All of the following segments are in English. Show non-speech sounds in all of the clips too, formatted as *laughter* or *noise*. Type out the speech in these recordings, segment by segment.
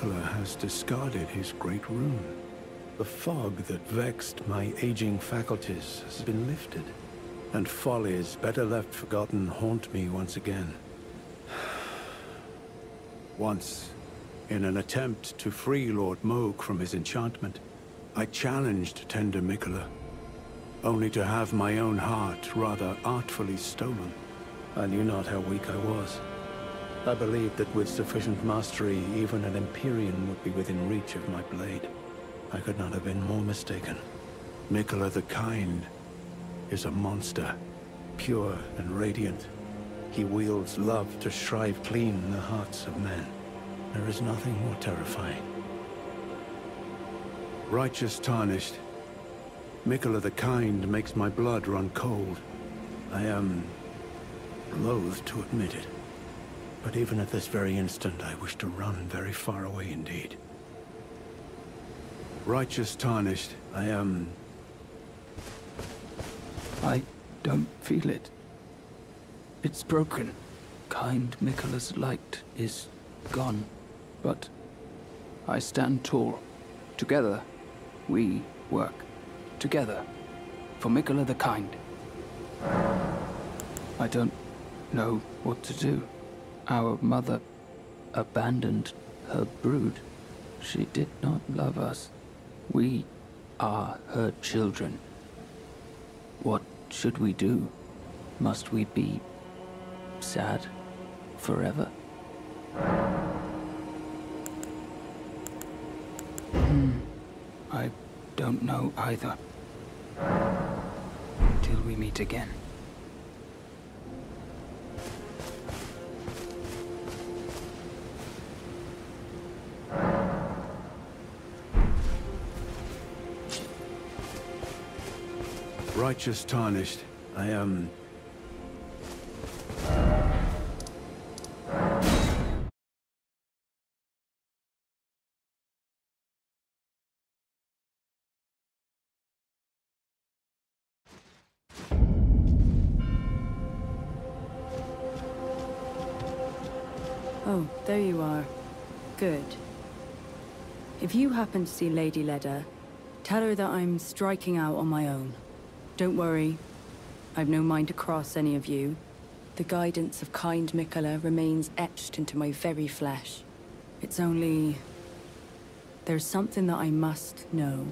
Miquella has discarded his great rune. The fog that vexed my aging faculties has been lifted, and follies better left forgotten haunt me once again. *sighs* Once, in an attempt to free Lord Mohg from his enchantment, I challenged tender Miquella, only to have my own heart rather artfully stolen. I knew not how weak I was. I believed that with sufficient mastery, even an Empyrean would be within reach of my blade. I could not have been more mistaken. Miquella the Kind is a monster, pure and radiant. He wields love to shrive clean the hearts of men. There is nothing more terrifying. Righteous tarnished. Miquella the Kind makes my blood run cold. I am loath to admit it. But even at this very instant, I wish to run very far away indeed. Righteous tarnished, I am... I don't feel it. It's broken. Kind Miquella's light is gone. But I stand tall. Together, we work. Together. For Miquella the Kind. I don't know what to do. Our mother abandoned her brood. She did not love us. We are her children. What should we do? Must we be sad forever? Hmm. I don't know either. Till we meet again. Righteous tarnished. I am... Oh, there you are. Good. If you happen to see Lady Leda, tell her that I'm striking out on my own. Don't worry. I've no mind to cross any of you. The guidance of kind Miquella remains etched into my very flesh. It's only... There's something that I must know.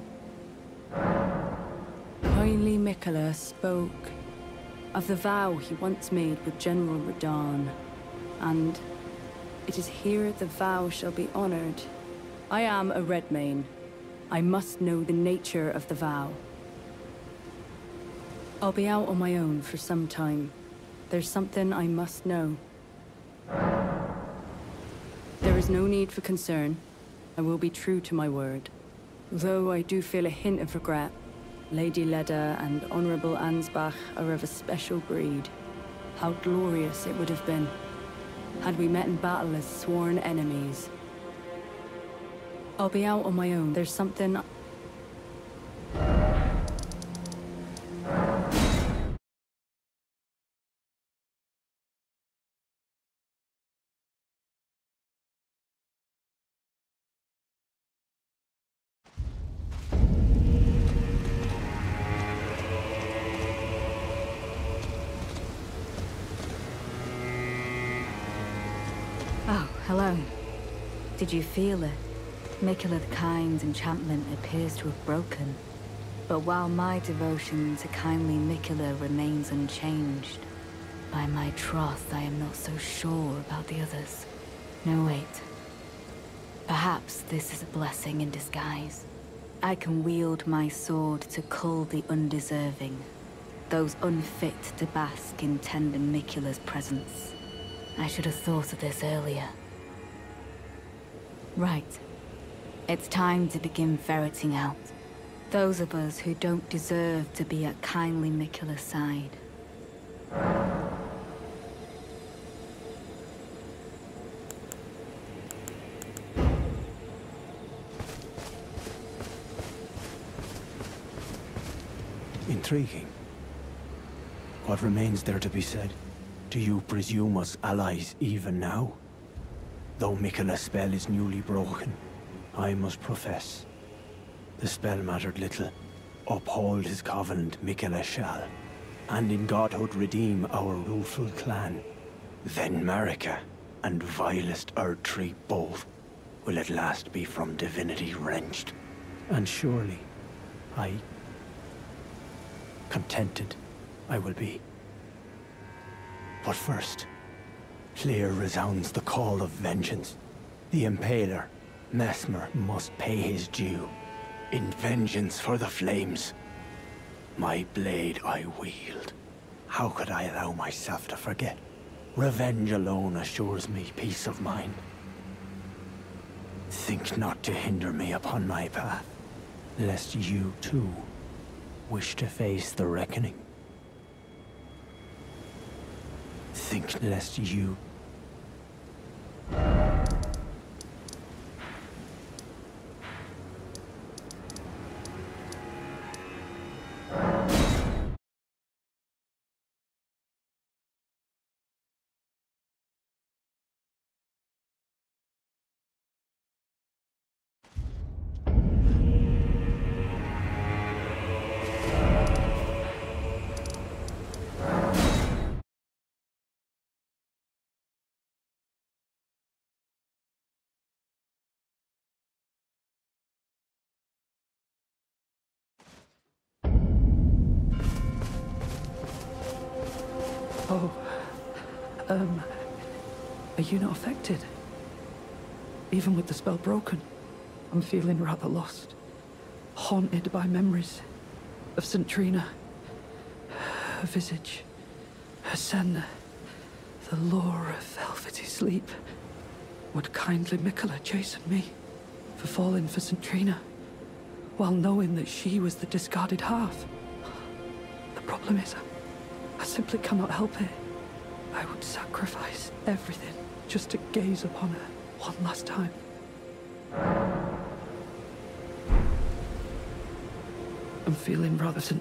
Kindly Miquella spoke of the vow he once made with General Radahn, and it is here the vow shall be honored. I am a Redmane. I must know the nature of the vow. I'll be out on my own for some time. There's something I must know. There is no need for concern. I will be true to my word. Though I do feel a hint of regret. Lady Leda and Honorable Ansbach are of a special breed. How glorious it would have been had we met in battle as sworn enemies. I'll be out on my own. There's something... Did you feel it? Miquella the Kind's enchantment appears to have broken. But while my devotion to kindly Miquella remains unchanged, by my troth I am not so sure about the others. No, wait. Perhaps this is a blessing in disguise. I can wield my sword to cull the undeserving, those unfit to bask in tender Miquella's presence. I should have thought of this earlier. Right. It's time to begin ferreting out. Those of us who don't deserve to be at kindly Miquella's side. Intriguing. What remains there to be said? Do you presume us allies even now? Though Miquella's spell is newly broken, I must profess. The spell mattered little. Uphold his covenant, Miquella shall, and in godhood redeem our rueful clan. Then Marika and vilest Erdtree both will at last be from divinity wrenched. And surely, I... contented I will be. But first, clear resounds the call of vengeance. The Impaler, Messmer, must pay his due. In vengeance for the flames. My blade I wield. How could I allow myself to forget? Revenge alone assures me peace of mind. Think not to hinder me upon my path, lest you too wish to face the reckoning. Think lest you um, are you not affected? Even with the spell broken, I'm feeling rather lost. Haunted by memories of St. Trina. Her visage, her sen, the lure of velvety sleep. Would kindly Miquella chasten me for falling for St. Trina, while knowing that she was the discarded half? The problem is, I simply cannot help it. I would sacrifice everything just to gaze upon her one last time. I'm feeling rather St.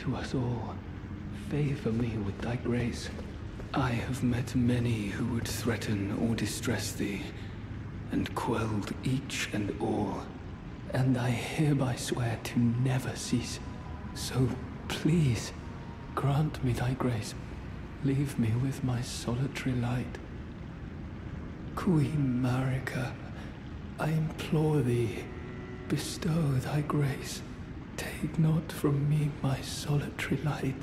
to us all. Favor me with thy grace. I have met many who would threaten or distress thee, and quelled each and all. And I hereby swear to never cease. So please, grant me thy grace. Leave me with my solitary light. Queen Marika, I implore thee, bestow thy grace. Take not from me my solitary light.